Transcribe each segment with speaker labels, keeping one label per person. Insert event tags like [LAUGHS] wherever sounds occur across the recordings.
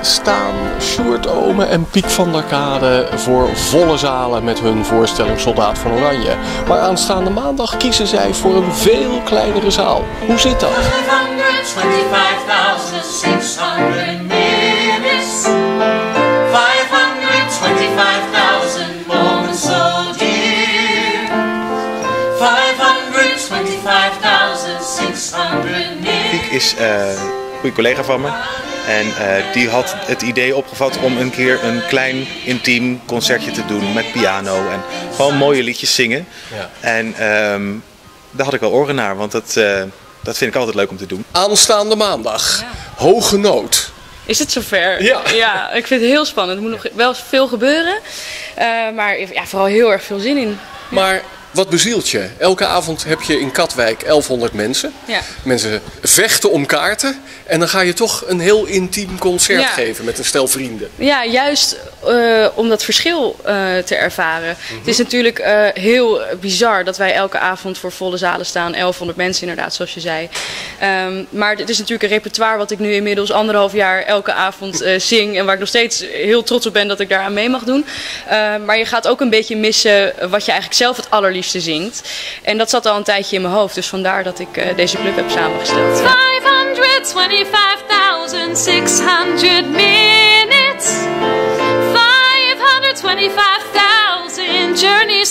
Speaker 1: staan Sjoerd Ome en Piek van der Kade voor volle zalen met hun voorstelling Soldaat van Oranje. Maar aanstaande maandag kiezen zij voor een veel kleinere zaal. Hoe zit dat?
Speaker 2: 525,600 minutes. 525,000 moments so dear. 525,600 minutes.
Speaker 3: Piek is eh, een goede collega van me. En eh, die had het idee opgevat om een keer een klein intiem concertje te doen met piano en gewoon mooie liedjes zingen.
Speaker 1: Ja.
Speaker 3: En ehm, daar had ik wel oren naar, want dat, eh, dat vind ik altijd leuk om te doen.
Speaker 1: Aanstaande maandag. Hoge nood.
Speaker 4: Is het zover?
Speaker 1: Ja.
Speaker 4: ja, ik vind het heel spannend. Er moet nog wel veel gebeuren. Eh, maar ja, vooral heel erg veel zin in.
Speaker 1: Maar wat bezielt je? Elke avond heb je in Katwijk 1100 mensen.
Speaker 4: Ja.
Speaker 1: Mensen vechten om kaarten. En dan ga je toch een heel intiem concert
Speaker 4: Ja.
Speaker 1: geven met een stel vrienden.
Speaker 4: Ja, juist eh, om dat verschil eh, te ervaren. Het is natuurlijk eh, heel bizar dat wij elke avond voor volle zalen staan. 1100 mensen inderdaad, zoals je zei. Ehm, maar het is natuurlijk een repertoire wat ik nu inmiddels anderhalf jaar elke avond eh, zing. En waar ik nog steeds heel trots op ben dat ik daaraan mee mag doen. Eh, maar je gaat ook een beetje missen wat je eigenlijk zelf het allerliefste zingt. En dat zat al een tijdje in mijn hoofd. Dus vandaar dat ik eh, deze club heb samengesteld.
Speaker 5: 525,600 minutes.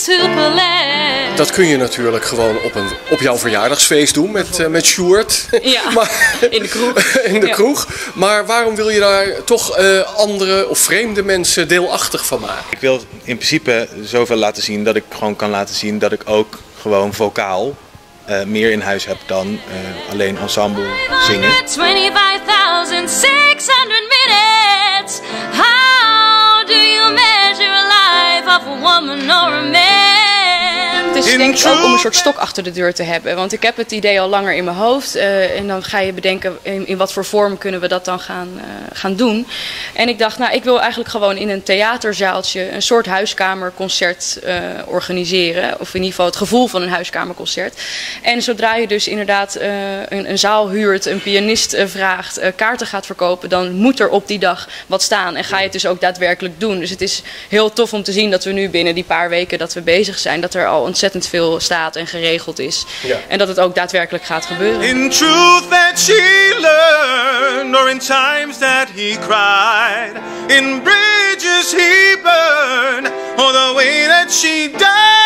Speaker 5: 525,000 journeys to Palet.
Speaker 1: Dat kun je natuurlijk gewoon op, een, op jouw verjaardagsfeest doen met, eh, met Sjoerd.
Speaker 4: Ja, [LAUGHS] in de kroeg. [LAUGHS]
Speaker 1: in de
Speaker 4: Ja.
Speaker 1: kroeg. Maar waarom wil je daar toch eh, andere of vreemde mensen deelachtig van maken?
Speaker 3: Ik wil in principe zoveel laten zien dat ik gewoon kan laten zien dat ik ook gewoon vocaal eh, meer in huis heb dan eh, alleen ensemble zingen.
Speaker 5: 25,600
Speaker 3: In
Speaker 4: denk ik ook om een soort stok achter de deur te hebben. Want ik heb het idee al langer in mijn hoofd. eh, en dan ga je bedenken in, in wat voor vorm kunnen we dat dan gaan, eh, gaan doen. En ik dacht, nou ik wil eigenlijk gewoon in een theaterzaaltje een soort huiskamerconcert eh, organiseren. Of in ieder geval het gevoel van een huiskamerconcert. En zodra je dus inderdaad een, een zaal huurt, een pianist vraagt, kaarten gaat verkopen, dan moet er op die dag wat staan. En ga je het dus ook daadwerkelijk doen. Dus het is heel tof om te zien dat we nu binnen die paar weken dat we bezig zijn, dat er al ontzettend veel staat en geregeld is.
Speaker 1: Ja.
Speaker 4: En dat het ook daadwerkelijk gaat gebeuren.
Speaker 3: In truth that she learned, or in times that he cried, in bridges he burned, or the way that she died.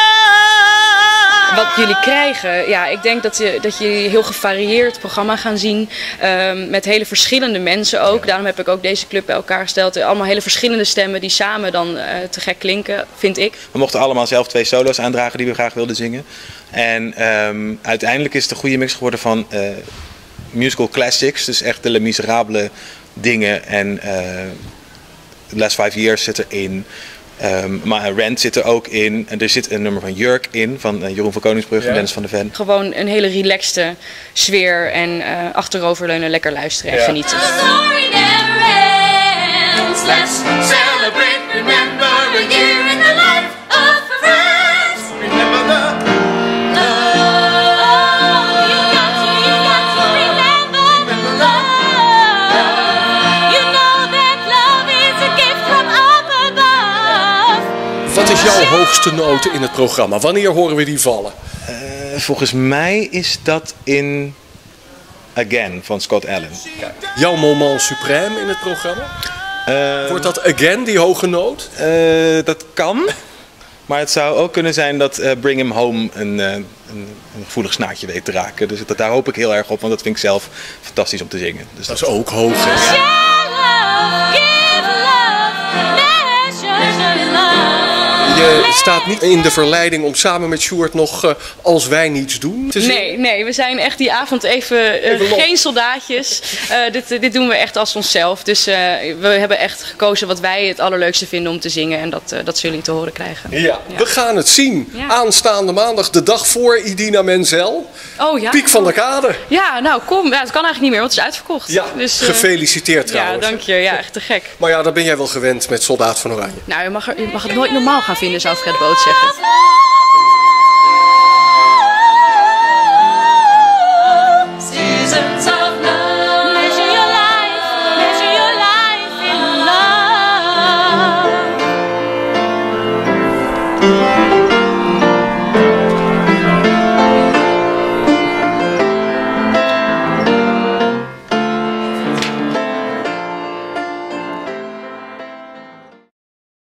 Speaker 4: Wat jullie krijgen, ja, ik denk dat, je, dat jullie een heel gevarieerd programma gaan zien. ehm, met hele verschillende mensen ook. Daarom heb ik ook deze club bij elkaar gesteld. Allemaal hele verschillende stemmen die samen dan eh, te gek klinken, vind ik.
Speaker 3: We mochten allemaal zelf twee solo's aandragen die we graag wilden zingen. En ehm, uiteindelijk is het een goede mix geworden van eh, musical classics, dus echt de Les Miserables dingen en eh The Last Five Years zit erin. Ehm, maar Rent zit er ook in. En er zit een nummer van Jurk in, van eh, Jeroen van Koningsbrug en
Speaker 1: Ja.
Speaker 3: Dennis van de Ven.
Speaker 4: Gewoon een hele relaxte sfeer en eh, achteroverleunen, lekker luisteren en
Speaker 1: Ja.
Speaker 4: genieten.
Speaker 5: The story never ends. Let's celebrate, remember a year in the life
Speaker 1: jouw hoogste noot in het programma? Wanneer horen we die vallen?
Speaker 3: Eh, volgens mij is dat in Again van Scott Allen.
Speaker 1: Jouw moment suprême in het programma?
Speaker 3: Eh,
Speaker 1: Wordt dat again, die hoge noot?
Speaker 3: Eh, dat kan. Maar het zou ook kunnen zijn dat eh, Bring Him Home een, eh, een, een gevoelig snaartje weet te raken. Dus dat, daar hoop ik heel erg op, want dat vind ik zelf fantastisch om te zingen. Dus
Speaker 1: Dat is ook hoog. hè? Staat niet in de verleiding om samen met Sjoerd nog eh, Als Wij Niets Doen te?
Speaker 4: Nee, nee, we zijn echt die avond even, eh,
Speaker 1: Even
Speaker 4: geen soldaatjes. Eh, dit, dit doen we echt als onszelf. Dus we hebben echt gekozen wat wij het allerleukste vinden om te zingen. En dat, dat zullen jullie te horen krijgen.
Speaker 1: Ja, we gaan het zien.
Speaker 4: Ja.
Speaker 1: Aanstaande maandag, de dag voor Idina Menzel.
Speaker 4: Oh ja?
Speaker 1: Piek van der Kade.
Speaker 4: Ja, nou kom. Ja, het kan eigenlijk niet meer, want het is uitverkocht.
Speaker 1: Ja,
Speaker 4: dus,
Speaker 1: gefeliciteerd
Speaker 4: Ja,
Speaker 1: trouwens.
Speaker 4: dank je. Ja, echt te gek.
Speaker 1: Maar ja, daar ben jij wel gewend met Soldaat van Oranje.
Speaker 4: Nou, je mag, er- je mag het nooit normaal gaan vinden, zou
Speaker 5: boodscheggen.